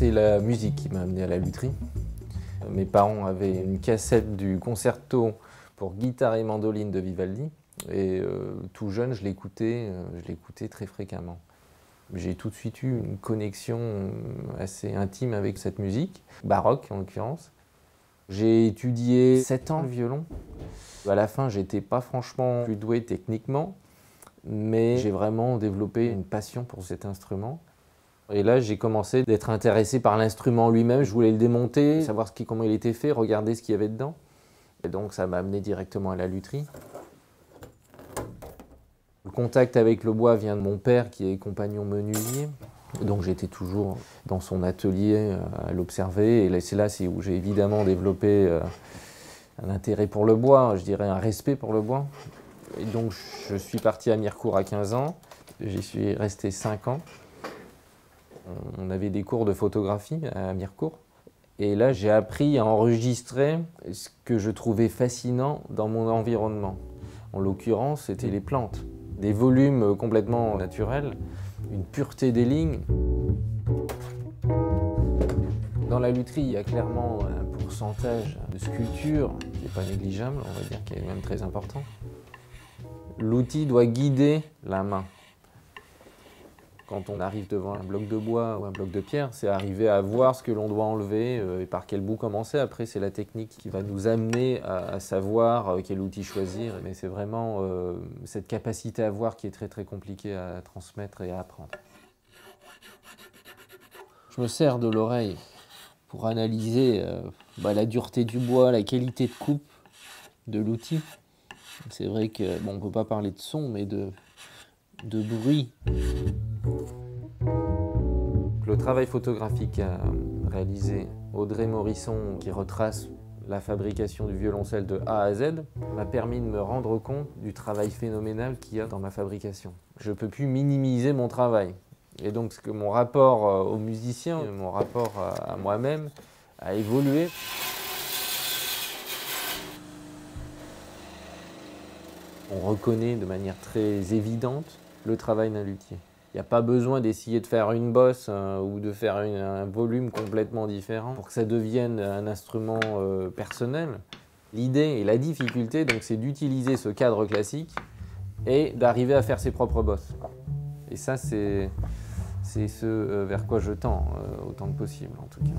c'est la musique qui m'a amené à la lutherie. Mes parents avaient une cassette du concerto pour guitare et mandoline de Vivaldi. Et euh, tout jeune, je l'écoutais, euh, je l'écoutais très fréquemment. J'ai tout de suite eu une connexion euh, assez intime avec cette musique, baroque en l'occurrence. J'ai étudié 7 ans le violon. À la fin, j'étais pas franchement plus doué techniquement, mais j'ai vraiment développé une passion pour cet instrument. Et là, j'ai commencé d'être intéressé par l'instrument lui-même. Je voulais le démonter, savoir ce qui, comment il était fait, regarder ce qu'il y avait dedans. Et donc, ça m'a amené directement à la lutherie. Le contact avec le bois vient de mon père, qui est compagnon menuisier. Donc, j'étais toujours dans son atelier euh, à l'observer. Et c'est là où j'ai évidemment développé euh, un intérêt pour le bois, je dirais un respect pour le bois. Et donc, je suis parti à Mirecourt à 15 ans. J'y suis resté 5 ans on avait des cours de photographie à Mirecourt. Et là, j'ai appris à enregistrer ce que je trouvais fascinant dans mon environnement. En l'occurrence, c'était les plantes. Des volumes complètement naturels, une pureté des lignes. Dans la lutherie, il y a clairement un pourcentage de sculpture qui n'est pas négligeable, on va dire, qui est même très important. L'outil doit guider la main. Quand on arrive devant un bloc de bois ou un bloc de pierre, c'est arriver à voir ce que l'on doit enlever euh, et par quel bout commencer. Après, c'est la technique qui va nous amener à, savoir euh, quel outil choisir. Mais c'est vraiment euh, cette capacité à voir qui est très très compliquée à transmettre et à apprendre. Je me sers de l'oreille pour analyser bah, la dureté du bois, la qualité de coupe de l'outil. C'est vrai qu'on bon, ne peut pas parler de son, mais de, de bruit. Le travail photographique réalisé Audrey Morisson, qui retrace la fabrication du violoncelle de A à Z, m'a permis de me rendre compte du travail phénoménal qu'il y a dans ma fabrication. Je ne peux plus minimiser mon travail. Et donc que mon rapport euh, aux musiciens, mon rapport à moi-même a évolué. On reconnaît de manière très évidente le travail d'un luthier. Il n'y a pas besoin d'essayer de faire une bosse euh, ou de faire un volume complètement différent pour que ça devienne un instrument euh, personnel. L'idée et la difficulté, donc, c'est d'utiliser ce cadre classique et d'arriver à faire ses propres bosses. Et ça, c'est ce euh, vers quoi je tends, autant que possible en tout cas.